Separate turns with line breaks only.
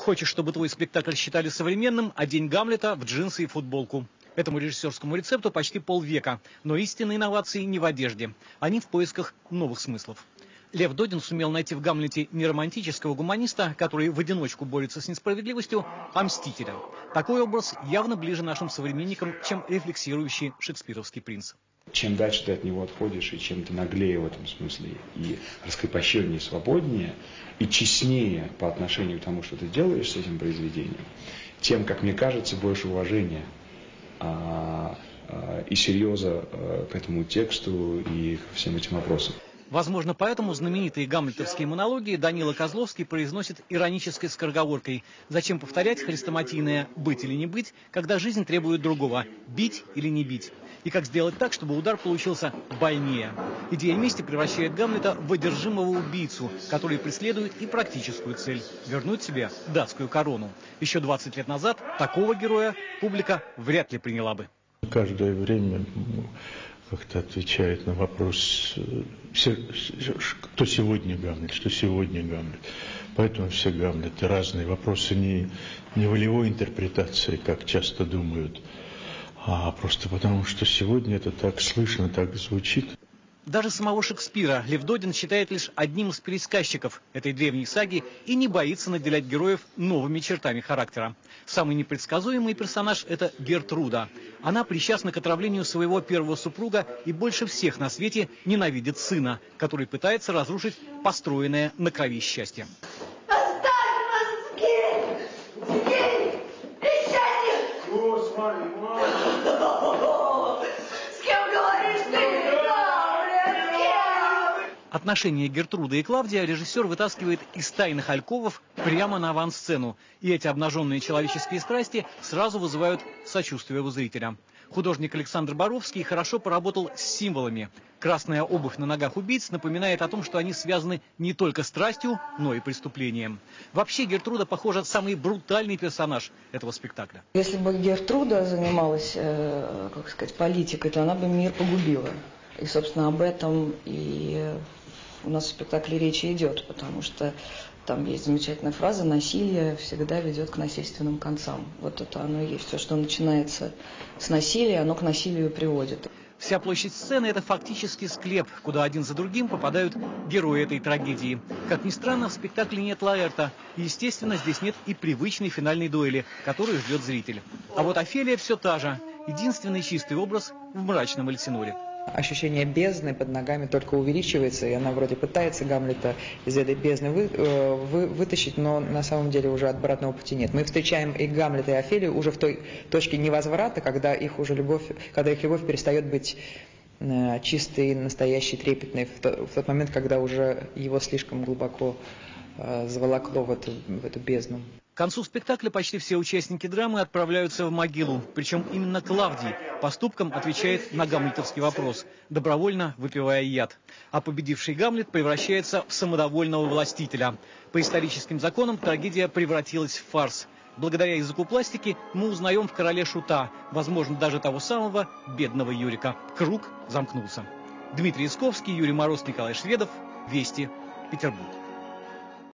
Хочешь, чтобы твой спектакль считали современным, одень Гамлета в джинсы и футболку. Этому режиссерскому рецепту почти полвека, но истинные инновации не в одежде. Они в поисках новых смыслов. Лев Додин сумел найти в Гамлете не романтического гуманиста, который в одиночку борется с несправедливостью, а мстителя. Такой образ явно ближе нашим современникам, чем рефлексирующий шекспировский принц.
Чем дальше ты от него отходишь, и чем ты наглее в этом смысле, и раскрепощеннее, свободнее, и честнее по отношению к тому, что ты делаешь с этим произведением, тем, как мне кажется, больше уважения а, а, и серьеза а, к этому тексту и к всем этим вопросам.
Возможно, поэтому знаменитые гамлетовские монологи Данила Козловский произносит иронической скороговоркой. Зачем повторять хрестоматийное «быть или не быть», когда жизнь требует другого – бить или не бить? И как сделать так, чтобы удар получился больнее? Идея мести превращает Гамлета в одержимого убийцу, который преследует и практическую цель – вернуть себе датскую корону. Еще 20 лет назад такого героя публика вряд ли приняла бы.
Каждое время как-то отвечает на вопрос, э, кто сегодня Гамлет, что сегодня Гамлет. Поэтому все Гамлеты разные. Вопросы не, не волевой интерпретации, как часто думают, а просто потому, что сегодня это так слышно, так звучит.
Даже самого Шекспира Лев Додин считает лишь одним из пересказчиков этой древней саги и не боится наделять героев новыми чертами характера. Самый непредсказуемый персонаж – это Гертруда. Она причастна к отравлению своего первого супруга и больше всех на свете ненавидит сына, который пытается разрушить построенное на крови счастье. Отношения Гертруды и Клавдия режиссер вытаскивает из тайных альковов прямо на авансцену. И эти обнаженные человеческие страсти сразу вызывают сочувствие у зрителя. Художник Александр Боровский хорошо поработал с символами. Красная обувь на ногах убийц напоминает о том, что они связаны не только страстью, но и преступлением. Вообще Гертруда, похоже, самый брутальный персонаж этого спектакля.
Если бы Гертруда занималась, э, как сказать, политикой, то она бы мир погубила. И, собственно, об этом и у нас в спектакле речи идет, потому что там есть замечательная фраза «насилие всегда ведет к насильственным концам». Вот это оно и есть. Все, что начинается с насилия, оно к насилию приводит.
Вся площадь сцены – это фактически склеп, куда один за другим попадают герои этой трагедии. Как ни странно, в спектакле нет Лаэрта. Естественно, здесь нет и привычной финальной дуэли, которую ждет зритель. А вот Офелия все та же. Единственный чистый образ в мрачном Эльсиноре
ощущение бездны под ногами только увеличивается, и она вроде пытается Гамлета из этой бездны вы, э, вы, вытащить, но на самом деле уже обратного пути нет. Мы встречаем и Гамлета, и Офелию уже в той точке невозврата, когда их уже любовь, когда их любовь перестает быть э, чистой, настоящей, трепетной, в, то, в тот момент, когда уже его слишком глубоко заволокло в эту, в эту бездну.
К концу спектакля почти все участники драмы отправляются в могилу. Причем именно Клавдий поступком отвечает на гамлетовский вопрос, добровольно выпивая яд. А победивший Гамлет превращается в самодовольного властителя. По историческим законам трагедия превратилась в фарс. Благодаря языку пластики мы узнаем в короле Шута, возможно, даже того самого бедного Юрика. Круг замкнулся. Дмитрий Исковский, Юрий Мороз, Николай Шведов. Вести. Петербург.